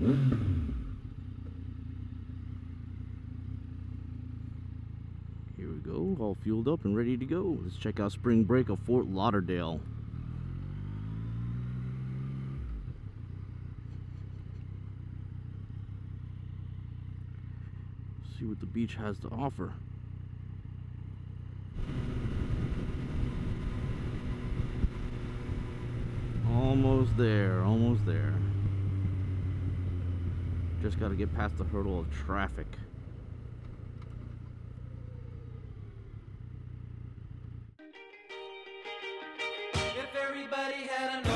Hmm. Here we go, all fueled up and ready to go. Let's check out spring break of Fort Lauderdale. See what the beach has to offer. Almost there, almost there. Just got to get past the hurdle of traffic. If everybody had enough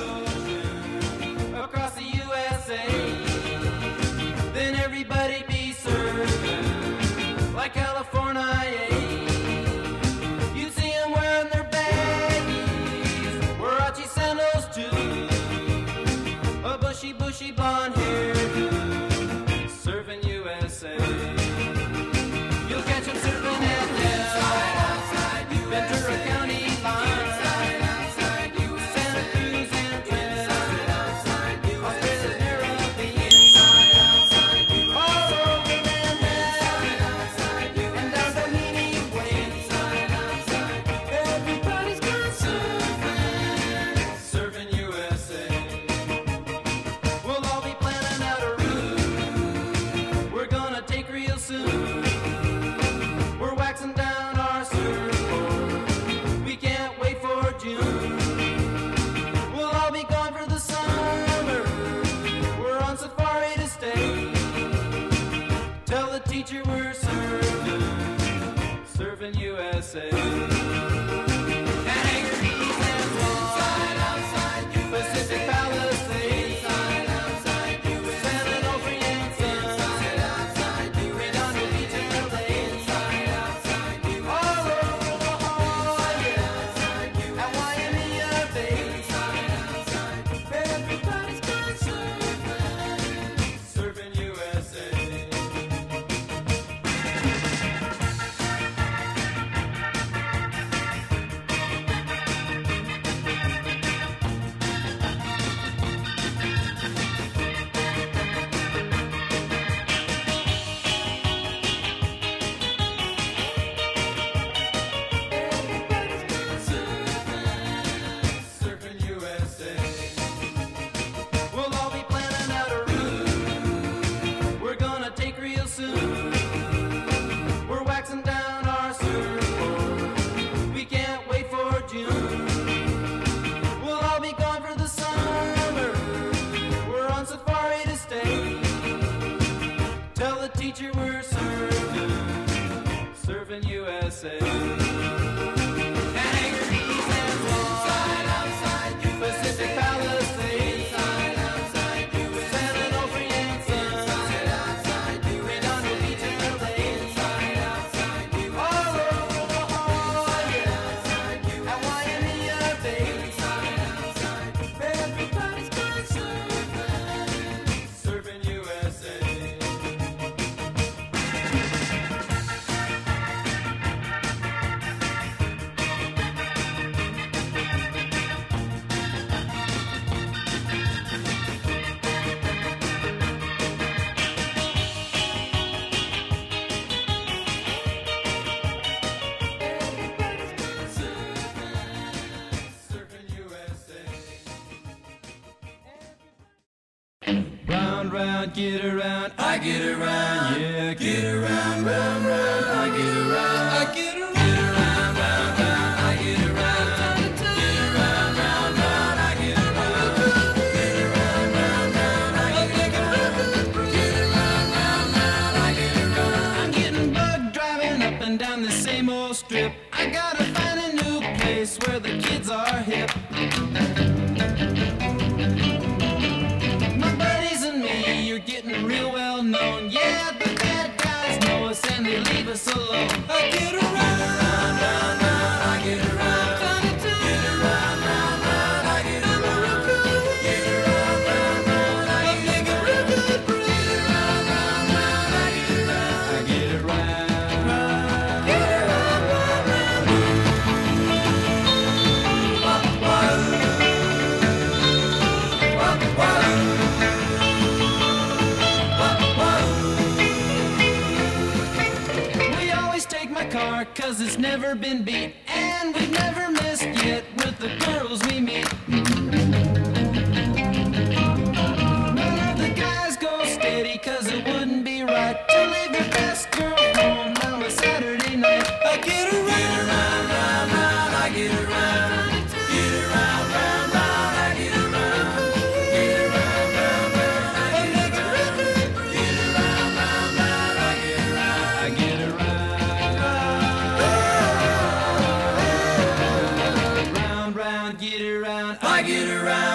Say. teacher, were surfin', surfin' USA. round, round, get around. I get around, yeah, get. I get around, I get around. Round, round, I get around. I get around. Get around, round, round, I get around. Get around, round, round, I get around. I'm getting bugged driving up and down the same old strip. I gotta find a new place where the kids are hip. never been beat, and we've never missed yet with the girls we meet. I get around.